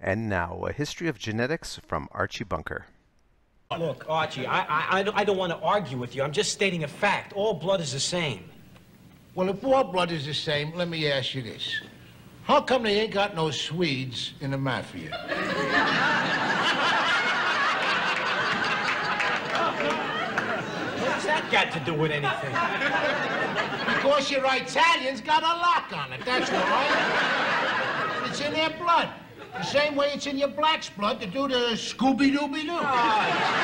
And now, a history of genetics from Archie Bunker. Look, Archie, I, I, I don't- want to argue with you. I'm just stating a fact. All blood is the same. Well, if all blood is the same, let me ask you this. How come they ain't got no Swedes in the mafia? What's that got to do with anything? Because your Italians got a lock on it, that's why. It's in their blood. The same way it's in your black's blood to do the Scooby-Dooby-Doo. Oh.